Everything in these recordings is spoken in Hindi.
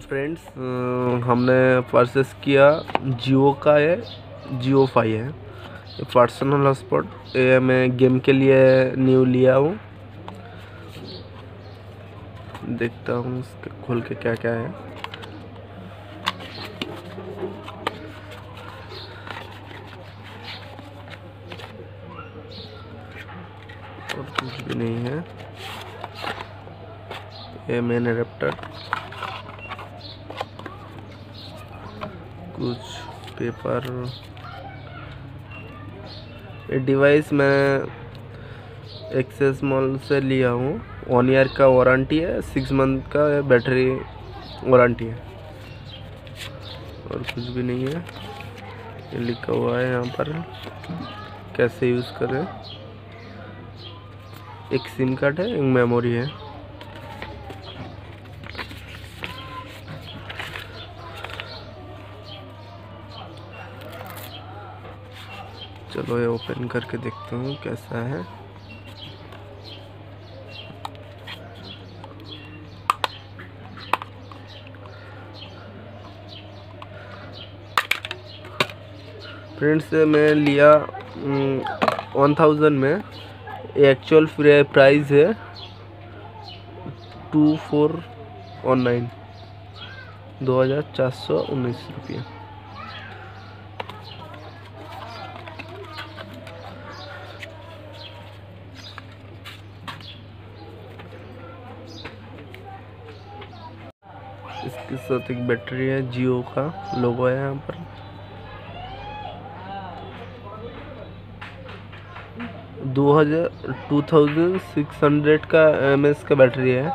फ्रेंड्स हमने परचेस किया जियो का है जियो फाई है। पर्सनल हॉटस्पॉट ये मैं गेम के लिए न्यू लिया हूँ। देखता हूँ इसके खोल के क्या क्या है। और कुछ भी नहीं है। ये मेन एडेप्टर कुछ पेपर। डिवाइस मैं एक्सेस मॉल से लिया हूँ। वन ईयर का वारंटी है सिक्स मंथ का बैटरी वारंटी है। और कुछ भी नहीं है। ये लिखा हुआ है यहाँ पर, कैसे यूज़ करें। एक सिम कार्ड है, एक मेमोरी है। चलो ये ओपन करके देखते हूँ कैसा है। फ्रेंड्स मैं लिया वन थाउज़ेंड में। एक्चुअल प्राइस है टू फोर वन नाइन दो हज़ार चार सौ उन्नीस रुपये। इसके साथ एक बैटरी है जियो का, लोगो है यहाँ पर। दो हज़ार, टू थाउज़ेंड सिक्स हंड्रेड का एम एस का बैटरी है।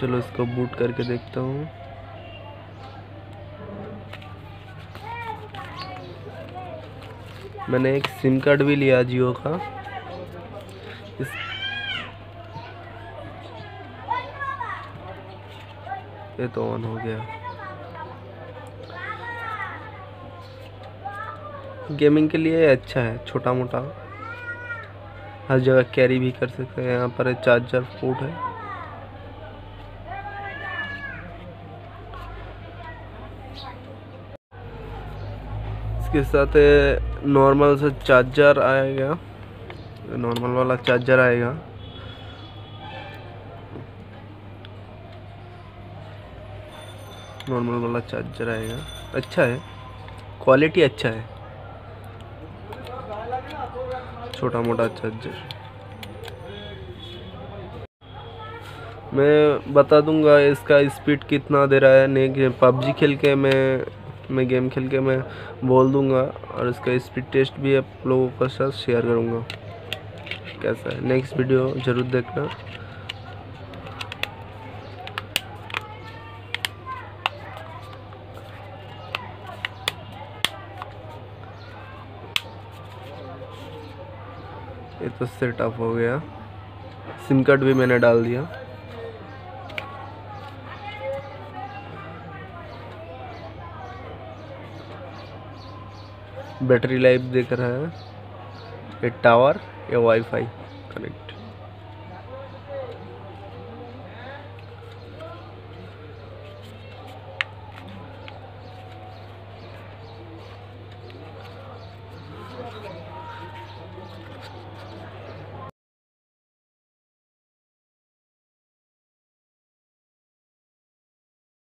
चलो इसको बूट करके देखता हूँ। मैंने एक सिम कार्ड भी लिया जियो का। ये तो ऑन हो गया। गेमिंग के लिए अच्छा है छोटा मोटा हर जगह कैरी भी कर सकते हैं, यहाँ पर चार्जर पोर्ट है। इसके साथ नॉर्मल सा चार्जर आएगा। नॉर्मल वाला चार्जर आएगा। नॉर्मल वाला चार्जर आएगा। अच्छा है। क्वालिटी अच्छा है। छोटा मोटा चार्जर मैं बता दूँगा इसका स्पीड कितना दे रहा है। नहीं पबजी खेल के मैं मैं गेम खेल के मैं बोल दूँगा और इसका स्पीड टेस्ट भी आप लोगों के साथ शेयर करूँगा। कैसा है? नेक्स्ट वीडियो ज़रूर देखना। ये तो सेटअप हो गया। सिम कार्ड भी मैंने डाल दिया। बैटरी लाइफ देख रहा है। ये टावर या वाईफाई कनेक्ट